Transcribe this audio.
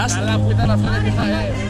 Las.